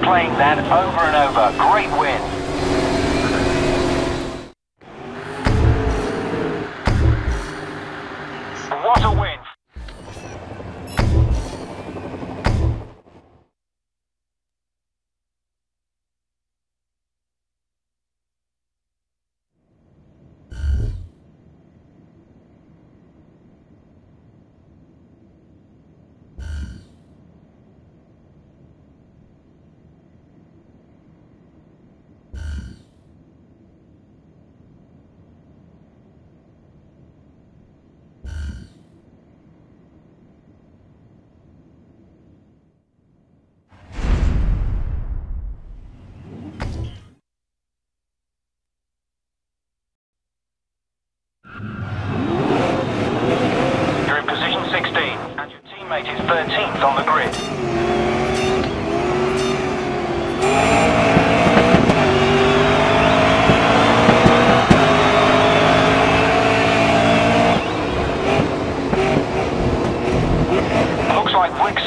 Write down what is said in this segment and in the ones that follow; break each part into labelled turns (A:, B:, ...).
A: be that over and over. Great win.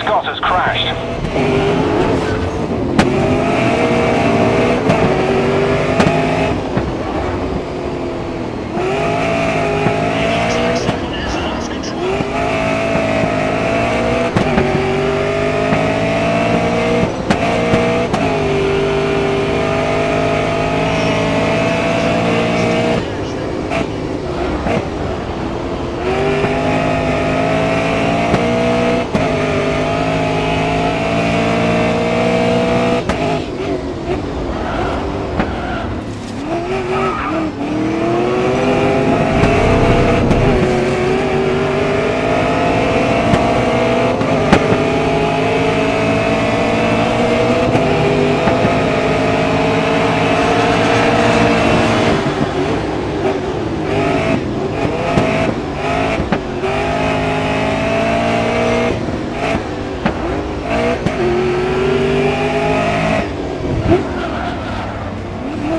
A: Scott has crashed.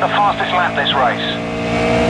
A: the fastest lap this
B: race.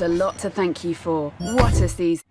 B: A lot to thank you for. What a season.